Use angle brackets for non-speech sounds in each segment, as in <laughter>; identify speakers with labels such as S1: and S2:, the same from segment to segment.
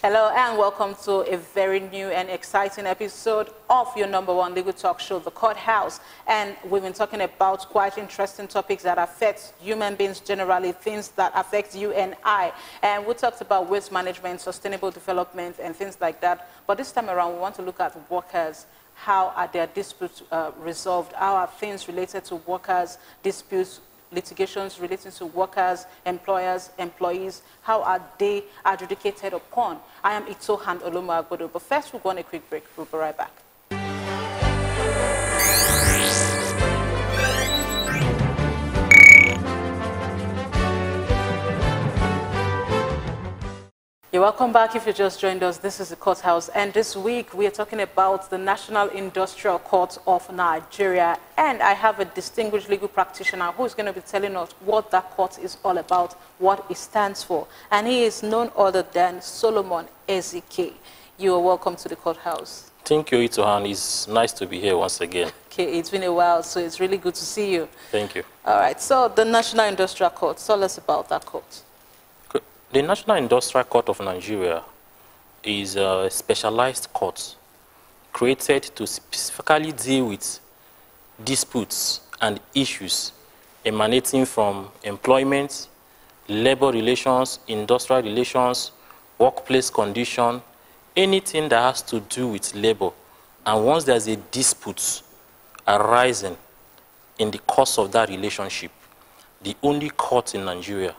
S1: Hello and welcome to a very new and exciting episode of your number one legal talk show, The Courthouse. And we've been talking about quite interesting topics that affect human beings generally, things that affect you and I. And we talked about waste management, sustainable development, and things like that. But this time around, we want to look at workers. How are their disputes uh, resolved? How are things related to workers' disputes litigations relating to workers, employers, employees, how are they adjudicated upon? I am Itohan Olomu-Agbodo, but first we'll go on a quick break. We'll be right back. You're welcome back if you just joined us. This is the courthouse, and this week we are talking about the National Industrial Court of Nigeria. And I have a distinguished legal practitioner who is going to be telling us what that court is all about, what it stands for. And he is none other than Solomon Ezike. You are welcome to the courthouse.
S2: Thank you, Itohan. It's nice to be here once again.
S1: Okay, it's been a while, so it's really good to see you.
S2: Thank you.
S1: All right, so the National Industrial Court, tell us about that court.
S2: The National Industrial Court of Nigeria is a specialized court created to specifically deal with disputes and issues emanating from employment, labor relations, industrial relations, workplace condition, anything that has to do with labor. And once there's a dispute arising in the course of that relationship, the only court in Nigeria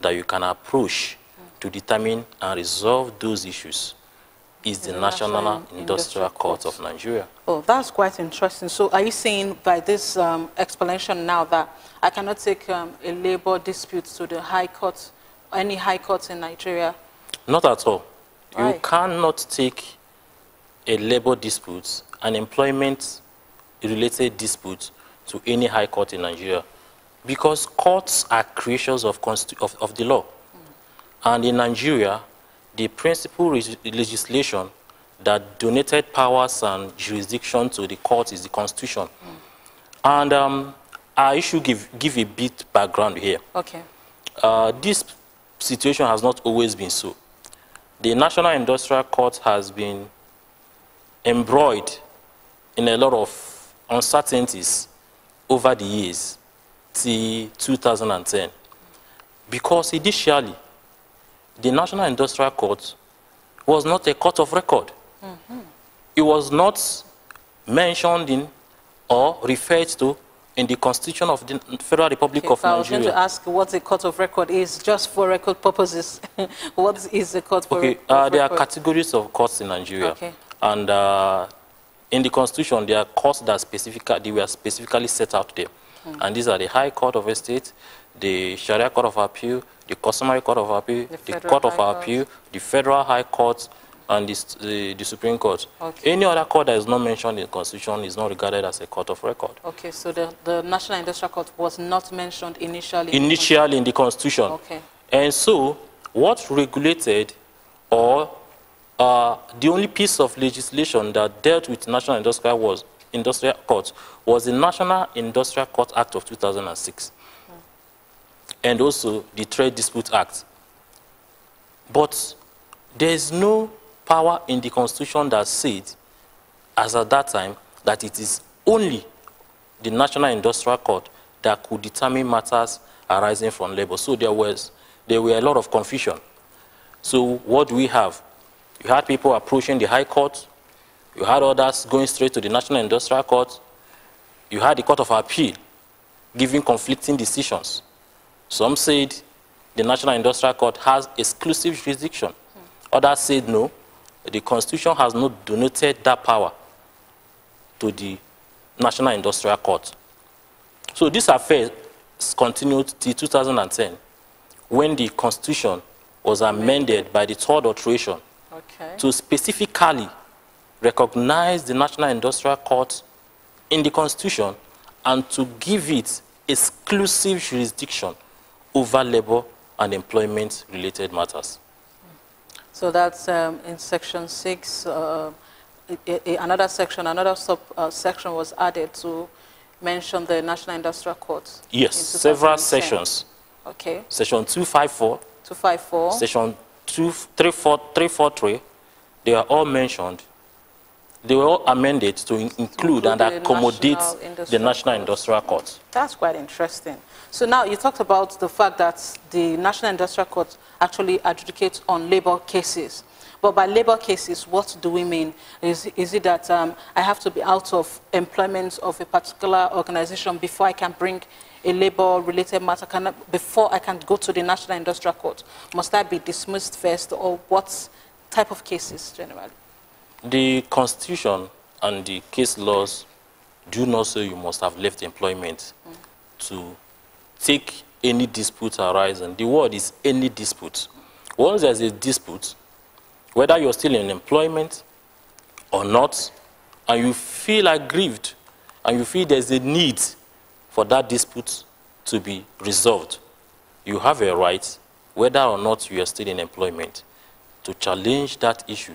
S2: that you can approach to determine and resolve those issues is the, the National, National Industrial, Industrial Court, Court of Nigeria.
S1: Oh, that's quite interesting. So are you saying by this um, explanation now that I cannot take um, a labor dispute to the High Court, any High Court in Nigeria?
S2: Not at all. Why? You cannot take a labor dispute, an employment-related dispute to any High Court in Nigeria because courts are creations of, of, of the law. And in Nigeria, the principal legislation that donated powers and jurisdiction to the court is the Constitution. Mm. And um, I should give, give a bit background here.
S1: Okay.
S2: Uh, this situation has not always been so. The National Industrial Court has been embroiled in a lot of uncertainties over the years till 2010. Because initially, the National Industrial Court was not a court of record. Mm -hmm. It was not mentioned in or referred to in the Constitution of the Federal Republic okay, of Nigeria. I was
S1: going to ask what a court of record is, just for record purposes. <laughs> what is a court for
S2: okay,
S1: uh,
S2: there record? are categories of courts in Nigeria.
S1: Okay.
S2: And uh, in the Constitution, there are courts that specific, they were specifically set out there. Mm. And these are the High Court of Estate, the Sharia Court of Appeal, the Customary Court of Appeal, the, the Court of High Appeal, Court. the Federal High Court, and the, the, the, Supreme Court.
S1: Okay.
S2: Any other court that is not mentioned in the Constitution is not regarded as a court of record.
S1: Okay, so the, the National Industrial Court was not mentioned initially?
S2: Initially in the, in the Constitution.
S1: Okay.
S2: And so, what regulated or uh, the only piece of legislation that dealt with national industrial was industrial court was the National Industrial Court Act of 2006 mm. and also the Trade Dispute Act. But there is no power in the Constitution that said, as at that time, that it is only the National Industrial Court that could determine matters arising from labor. So there was there were a lot of confusion. So what do we have? You had people approaching the High Court, you had others going straight to the National Industrial Court. You had the Court of Appeal giving conflicting decisions. Some said the National Industrial Court has exclusive jurisdiction. Hmm. Others said no, the Constitution has not donated that power to the National Industrial Court. So this affair continued till 2010 when the Constitution was amended by the third alteration
S1: okay.
S2: to specifically recognize the National Industrial Court in the Constitution and to give it exclusive jurisdiction over labor and employment related matters.
S1: So that's um, in section 6, uh, another section, another sub uh, section was added to mention the National Industrial Court.
S2: Yes, several sections.
S1: Okay.
S2: Section 254.
S1: 254.
S2: Section two, three, four, three, four, three, they are all mentioned. They were all amended to in include, and accommodate
S1: National
S2: the National
S1: Court.
S2: Industrial Court.
S1: That's quite interesting. So now you talked about the fact that the National Industrial Court actually adjudicates on labor cases. But by labor cases, what do we mean? Is, is it that um, I have to be out of employment of a particular organization before I can bring a labor-related matter, can I, before I can go to the National Industrial Court? Must I be dismissed first, or what type of cases generally?
S2: The Constitution and the case laws do not say you must have left employment to take any dispute arising. The word is any dispute. Once there's a dispute, whether you're still in employment or not, and you feel aggrieved, and you feel there's a need for that dispute to be resolved, you have a right, whether or not you are still in employment, to challenge that issue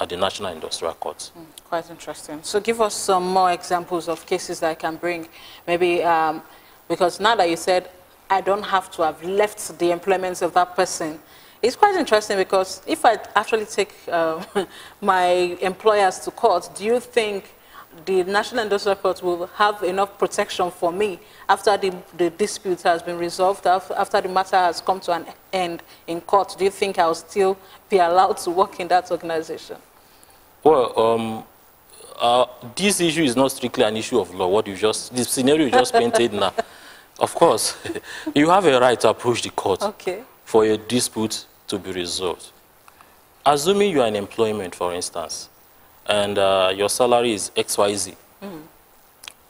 S2: at the National Industrial Court.
S1: Quite interesting. So give us some more examples of cases that I can bring. Maybe um, because now that you said I don't have to have left the employment of that person, it's quite interesting because if I actually take uh, <laughs> my employers to court, do you think the National Industrial Court will have enough protection for me after the, the dispute has been resolved, after the matter has come to an end in court? Do you think I'll still be allowed to work in that organization?
S2: Well, um, uh, this issue is not strictly an issue of law. What you just, the scenario you just painted now. <laughs> Of course, <laughs> you have a right to approach the court
S1: Okay.
S2: for a dispute to be resolved. Assuming you are in employment, for instance, and uh, your salary is XYZ,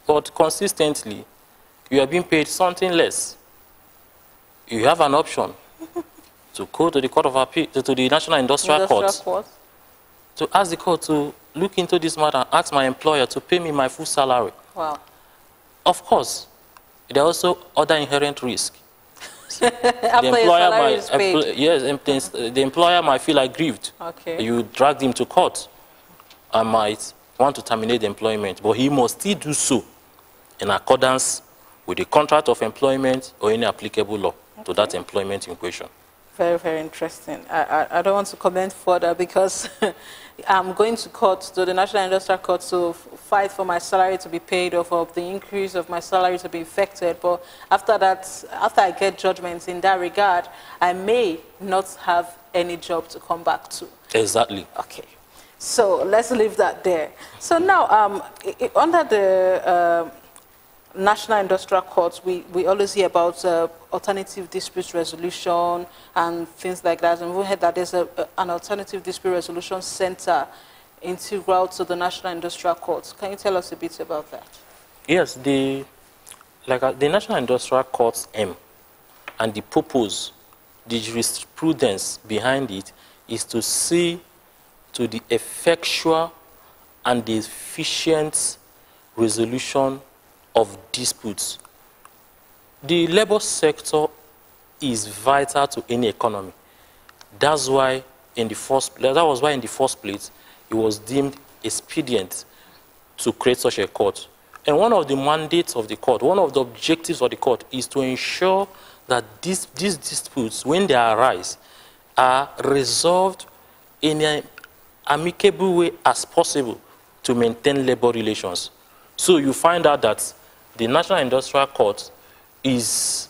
S2: but consistently you are being paid something less, you have an option <laughs> to go to the Court of Appeal, to to the National Industrial,
S1: Industrial
S2: Court
S1: court.
S2: To ask the court to look into this matter and ask my employer to pay me my full salary.
S1: Wow.
S2: Of course, there are also other inherent risks. <laughs>
S1: Your salary
S2: might, empl- yes, empl- uh, the employer might feel aggrieved.
S1: Okay.
S2: You dragged him to court and might want to terminate the employment, but he must still do so in accordance with the contract of employment or any applicable law to that employment in question.
S1: Very, very interesting. I, I, I don't want to comment further because <laughs> I'm going to court, to the National Industrial Court, to fight for my salary to be paid or for the increase of my salary to be effected. But after that, after I get judgments in that regard, I may not have any job to come back to.
S2: Exactly.
S1: Okay. So let's leave that there. So now, um, under the um National Industrial courts, we, we always hear about uh, alternative dispute resolution and things like that. And we heard that there's a, a- an alternative dispute resolution center integral to the National Industrial courts. Can you tell us a bit about that?
S2: Yes, the like uh, the National Industrial Court's aim and the purpose, the jurisprudence behind it is to see to the effectual and the efficient resolution of disputes. The labor sector is vital to any economy. That's why in the first that was why in the first place it was deemed expedient to create such a court. And one of the mandates of the court, one of the objectives of the court is to ensure that these, these disputes, when they arise, are resolved in an amicable way as possible to maintain labor relations. So you find out that the National Industrial Court is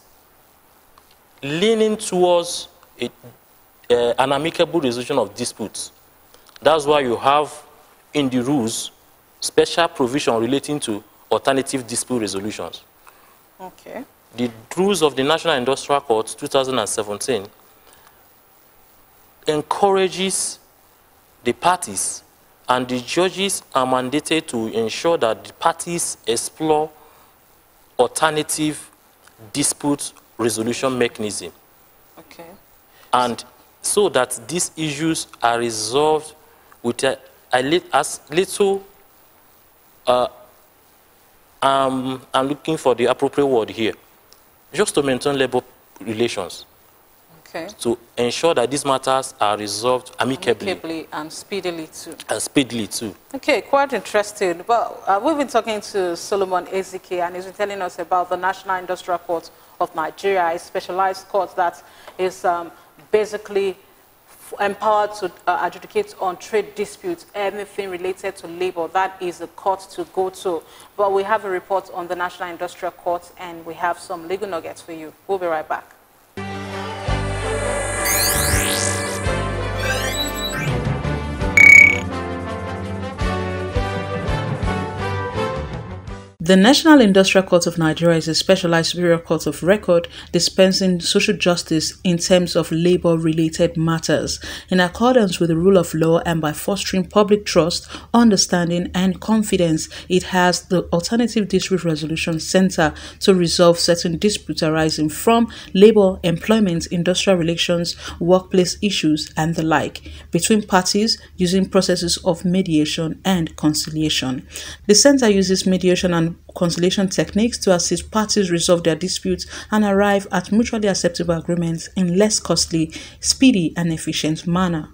S2: leaning towards a, uh, an amicable resolution of disputes. That's why you have in the rules special provision relating to alternative dispute resolutions.
S1: Okay.
S2: The rules of the National Industrial Court 2017 encourages the parties and the judges are mandated to ensure that the parties explore alternative dispute resolution mechanism.
S1: Okay.
S2: and so that these issues are resolved with a, a lit, as little uh, um, I'm looking for the appropriate word here. Just to maintain labor relations
S1: Okay.
S2: to ensure that these matters are resolved amicably
S1: Amicably and speedily too.
S2: and speedily too
S1: Okay, quite interesting. Well, uh, we've been talking to Solomon Ezike, and he's been telling us about the National Industrial Court of Nigeria, a specialized court that is um, basically empowered to uh, adjudicate on trade disputes, anything related to labor, that is the court to go to. But we have a report on the National Industrial Court and we have some legal nuggets for you. We'll be right back. The National Industrial Court of Nigeria is a specialized superior court of record dispensing social justice in terms of labor related matters. In accordance with the rule of law and by fostering public trust, understanding, and confidence, it has the Alternative Dispute Resolution Center to resolve certain disputes arising from labor, employment, industrial relations, workplace issues, and the like between parties using processes of mediation and conciliation. The center uses mediation and conciliation techniques to assist parties resolve their disputes and arrive at mutually acceptable agreements in less costly, speedy, and efficient manner.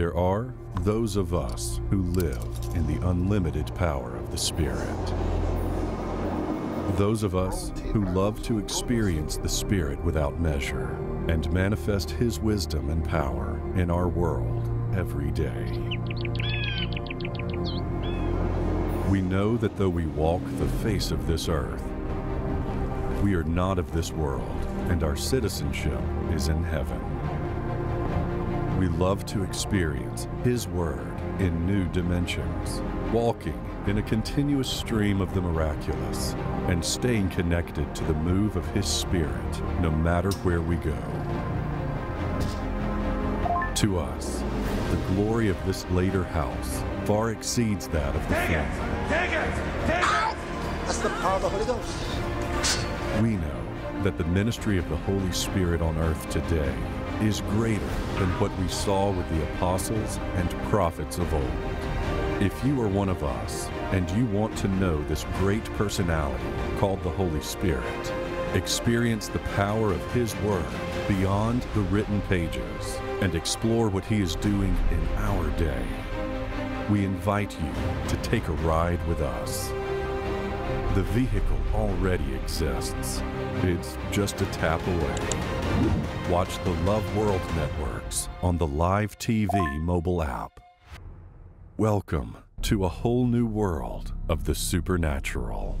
S3: There are those of us who live in the unlimited power of the Spirit. Those of us who love to experience the Spirit without measure and manifest His wisdom and power in our world every day. We know that though we walk the face of this earth, we are not of this world, and our citizenship is in heaven. We love to experience His Word in new dimensions, walking in a continuous stream of the miraculous and staying connected to the move of His Spirit no matter where we go. To us, the glory of this later house far exceeds that of the former.
S4: Take it! Take it! That's the power of the Holy Ghost.
S3: We know that the ministry of the Holy Spirit on earth today is greater than what we saw with the apostles and prophets of old. If you are one of us and you want to know this great personality called the Holy Spirit, experience the power of His Word beyond the written pages, and explore what He is doing in our day, we invite you to take a ride with us. The vehicle already exists. It's just a tap away. Watch the Love World Networks on the Live TV mobile app. Welcome to a whole new world of the supernatural.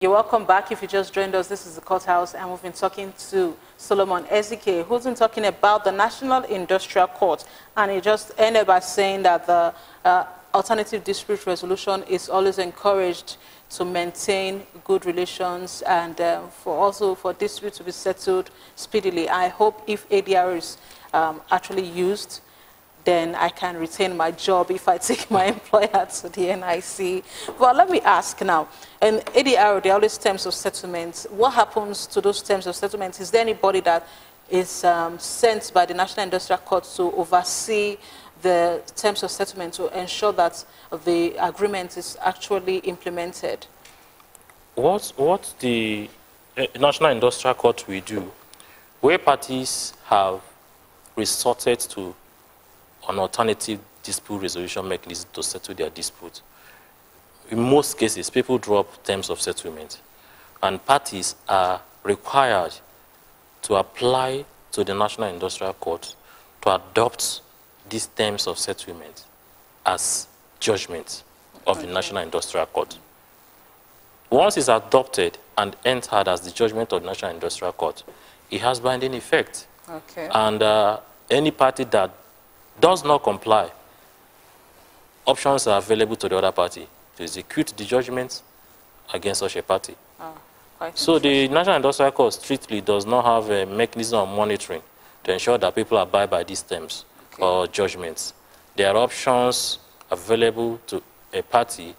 S1: You're welcome back if you just joined us. This is the courthouse, and we've been talking to Solomon Ezike, who's been talking about the National Industrial Court. And he just ended by saying that the uh, alternative dispute resolution is always encouraged to maintain good relations and uh, for also for disputes to be settled speedily. I hope if ADR is um, actually used, then I can retain my job if I <laughs> take my employer to the NIC. Well, let me ask now, in ADR, the always terms of settlement, what happens to those terms of settlement? Is there anybody that is um, sent by the National Industrial Court to oversee the terms of settlement to ensure that the agreement is actually implemented?
S2: What, what the uh, National Industrial Court will do, where parties have resorted to an alternative dispute resolution mechanism to settle their dispute. In most cases, people drop terms of settlement, and parties are required to apply to the National Industrial Court to adopt these terms of settlement as judgment of the National Industrial Court. once it's adopted and entered as the judgment of the National Industrial Court, it has binding effect.
S1: Okay.
S2: And uh, any party that does not comply, options are available to the other party to execute the judgment against such a party.
S1: Oh,
S2: So the National Industrial Court strictly does not have a mechanism of monitoring to ensure that people abide by these terms
S1: Okay.
S2: or judgments. There are options available to a party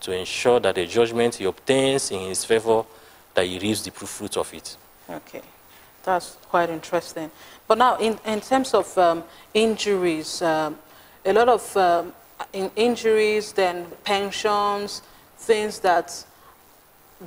S2: to ensure that the judgment he obtains in his favor, that he reaps the fruit of it.
S1: Okay, that's quite interesting. But now, in, in terms of um, injuries, um, a lot of um, in injuries, then pensions, things that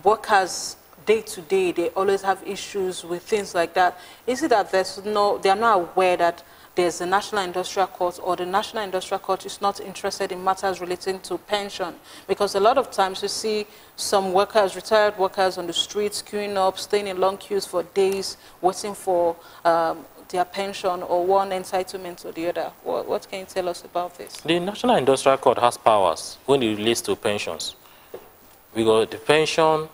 S1: workers day to day, they always have issues with things like that. Is it that there's no, they are not aware that there's the National Industrial Court or the National Industrial Court is not interested in matters relating to pension? Because a lot of times you see some workers, retired workers on the streets queuing up, staying in long queues for days, waiting for um, their pension or one entitlement or the other. What, what can you tell us about this?
S2: The National Industrial Court has powers when it relates to pensions. Because the pension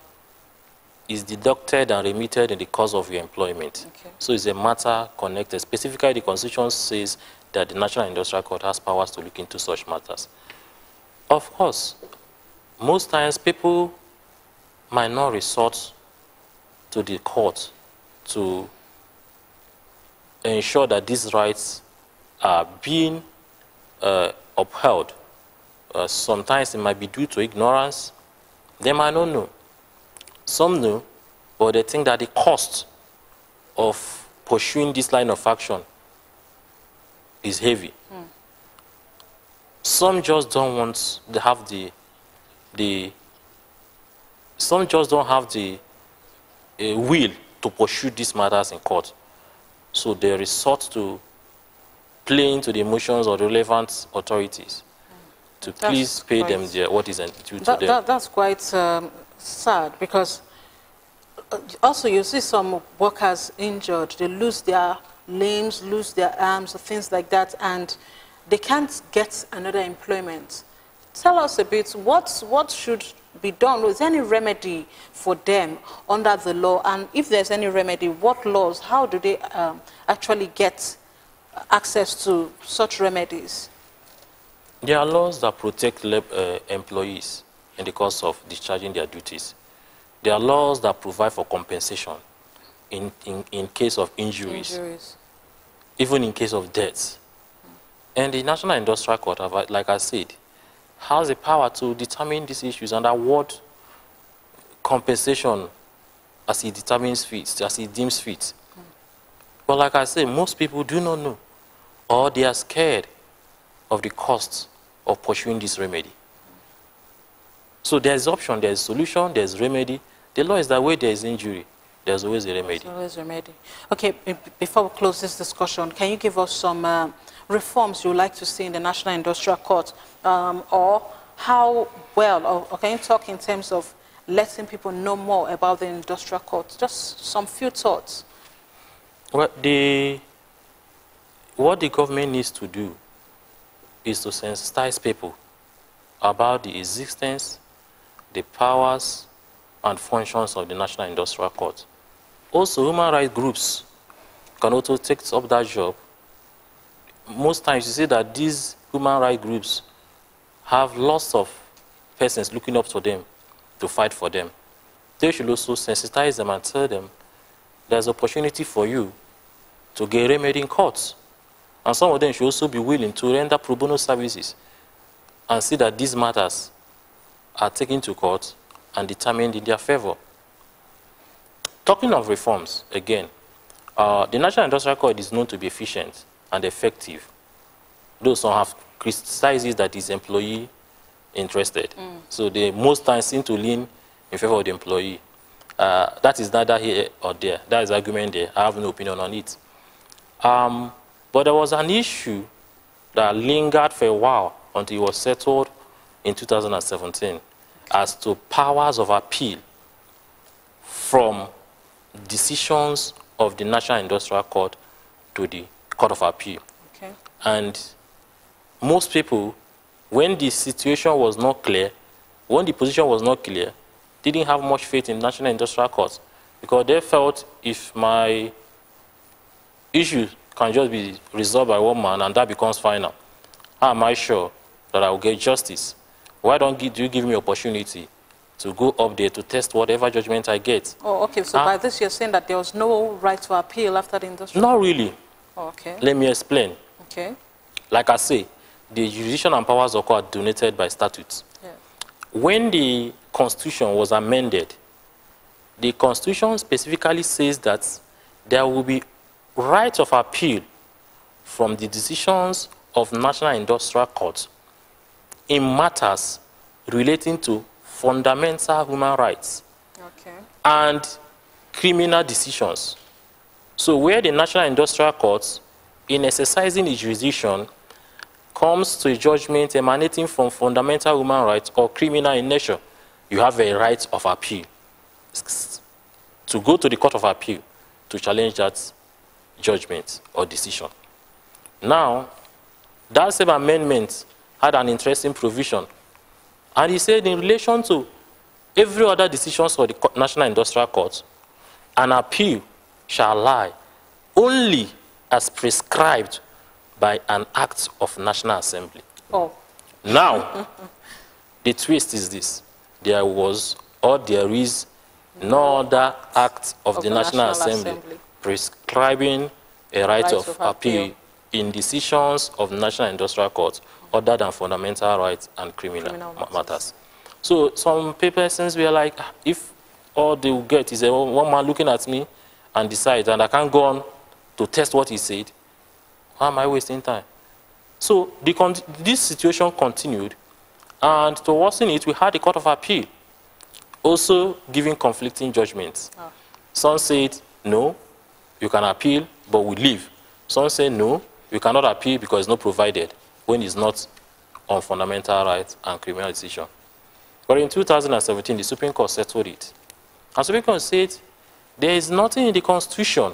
S2: is deducted and remitted in the course of your employment.
S1: Okay.
S2: So it's a matter connected. Specifically, the Constitution says that the National Industrial Court has powers to look into such matters. Of course, most times people might not resort to the court to ensure that these rights are being uh, upheld. Uh, sometimes it might be due to ignorance. They might not know. Some know, but they think that the cost of pursuing this line of action is heavy. Some just don't want to have the, the some just don't have the uh, will to pursue these matters in court. So they resort to playing to the emotions of relevant authorities to
S1: That's
S2: please pay them their, what is due to
S1: That,
S2: them.
S1: that, that's quite um, sad because uh, also you see some workers injured, they lose their limbs, lose their arms, things like that, and they can't get another employment. Tell us a bit, what, what should be done? Is there any remedy for them under the law? And if there's any remedy, what laws, how do they um, actually get access to such remedies?
S2: There are laws that protect uh, employees in the course of discharging their duties. There are laws that provide for compensation in, in, in case of injuries,
S1: Injuries.
S2: even in case of deaths. And the National Industrial Court, like I said, has the power to determine these issues and award compensation as it determines fit, as it deems fit. But like I said, most people do not know, or they are scared of the cost of pursuing this remedy. So there's option, there's solution, there's remedy. The law is that where there is injury, there's always a remedy.
S1: There's always remedy. Okay, before we close this discussion, can you give us some uh, reforms you would like to see in the National Industrial Court? Um, or how well, or, or can you talk in terms of letting people know more about the Industrial Court? Just some few thoughts.
S2: Well, the, what the government needs to do is to sensitize people about the existence, the powers, and functions of the National Industrial Court. Also, human rights groups can also take up that job. Most times, you see that these human rights groups have lots of persons looking up to them to fight for them. They should also sensitize them and tell them there's opportunity for you to get remedy in courts. And some of them should also be willing to render pro bono services and see that these matters are taken to court and determined in their favor. Talking of reforms, again, uh, the National Industrial Court is known to be efficient and effective. Though some have criticized it that it's employee interested. So they most times seem to lean in favor of the employee. Uh, that is neither here or there. That is argument there. I have no opinion on it. Um, but there was an issue that lingered for a while until it was settled in 2017 as to powers of appeal from decisions of the National Industrial Court to the Court of Appeal.
S1: Okay.
S2: And most people, when the situation was not clear, when the position was not clear, didn't have much faith in National Industrial Court because they felt if my issue can just be resolved by one man and that becomes final, how am I sure that I will get justice? Why don't you, do you give me opportunity to go up there to test whatever judgment I get?
S1: Oh, okay. So by this, you're saying that there was no right to appeal after the industrial.
S2: Not really.
S1: Oh, okay.
S2: Let me explain.
S1: Okay.
S2: Like I say, the jurisdiction and powers of court are donated by statutes.
S1: Yeah.
S2: When the Constitution was amended, the Constitution specifically says that there will be right of appeal from the decisions of National Industrial Court in matters relating to fundamental human rights
S1: Okay.
S2: and criminal decisions. So where the National Industrial Court, in exercising its jurisdiction, comes to a judgment emanating from fundamental human rights or criminal in nature, you have a right of appeal to go to the Court of Appeal to challenge that judgment or decision. Now, that same amendment had an interesting provision. And he said in relation to every other decisions of the National Industrial Court, an appeal shall lie only as prescribed by an act of National Assembly.
S1: Oh,
S2: Now, <laughs> the twist is this. There was or there is no other act of, the, National, Assembly,
S1: Assembly.
S2: prescribing a right,
S1: Right
S2: of,
S1: of
S2: appeal,
S1: appeal.
S2: In decisions of National Industrial courts other than fundamental rights and criminal,
S1: Criminal matters.
S2: matters. So some persons were like, "Ah, if all they will get is a one man looking at me and decide, and I can't go on to test what he said, why am I wasting time? So the con- this situation continued, and to worsen it, we had the Court of Appeal also giving conflicting judgments.
S1: Ah.
S2: Some said, no, you can appeal, but we leave. Some say, no, you cannot appeal because it's not provided when it's not on fundamental rights and criminal decision. But in 2017, the Supreme Court settled it. And Supreme Court said, there is nothing in the Constitution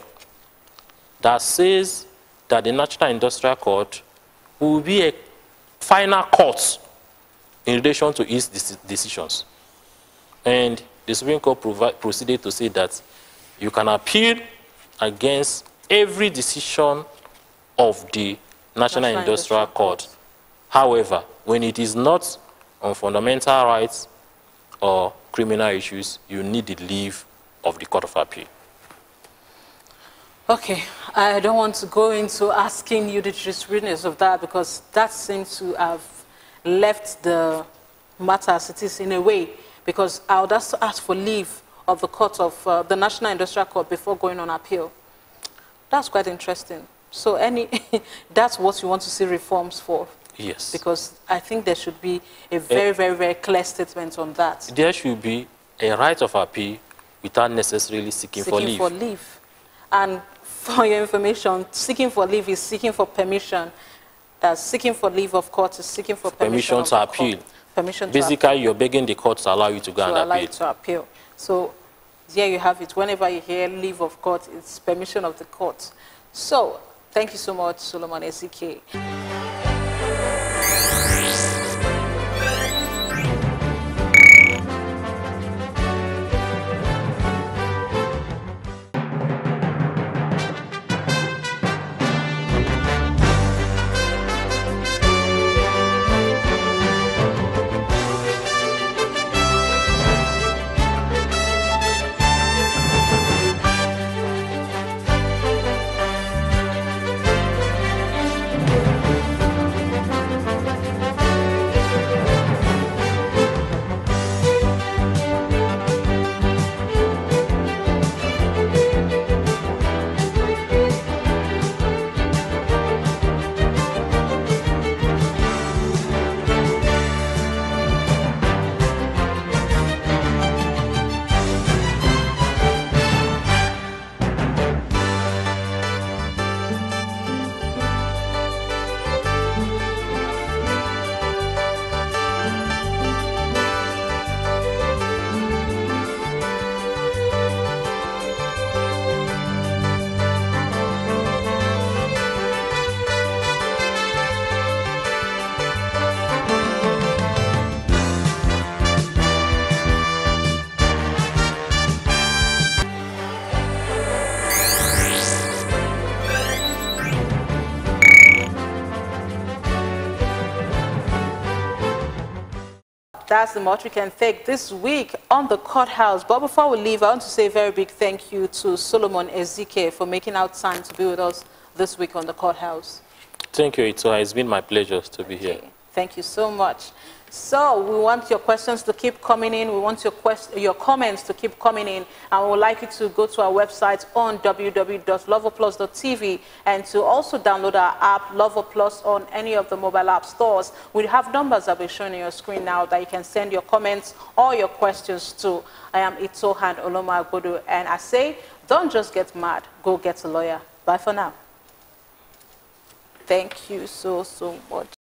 S2: that says that the National Industrial Court will be a final court in relation to its decisions. And the Supreme Court proceeded to say that you can appeal against every decision of the National,
S1: National
S2: Industrial, Court. However, when it is not on fundamental rights or criminal issues, you need the leave of the Court of Appeal.
S1: Okay, I don't want to go into asking you the jurisprudence of that because that seems to have left the matter as it is in a way because I would to ask for leave of the court of uh, the National Industrial Court before going on appeal. That's quite interesting. So any, <laughs> that's what you want to see reforms for
S2: Yes.
S1: because I think there should be a eh. very, very, very clear statement on that.
S2: there should be a right of appeal without necessarily seeking, for
S1: seeking
S2: leave.
S1: for leave. And for your information, seeking for leave is seeking for permission. That seeking for leave of court is seeking for permission,
S2: Permission to appeal.
S1: Court. Permission to
S2: Basically, you're begging the court to allow you to go
S1: to
S2: and
S1: allow
S2: appeal.
S1: you to appeal. So here you have it. Whenever you hear leave of court, it's permission of the court. So thank you so much, Solomon Ezike. That's the much we can take this week on the courthouse. But before we leave, I want to say a very big thank you to Solomon Ezike for making out time to be with us this week on the courthouse.
S2: Thank you. It's been my pleasure to be here.
S1: Thank you so much. So we want your questions to keep coming in. We want your, your comments to keep coming in. And we would like you to go to our website on www.loveworldplus.tv and to also download our app, LoveWorld Plus, on any of the mobile app stores. We have numbers that will be shown on your screen now that you can send your comments or your questions to. I am Itohan Olomu-Agbodo. And I say, don't just get mad, go get a lawyer. Bye for now. Thank you so, so much.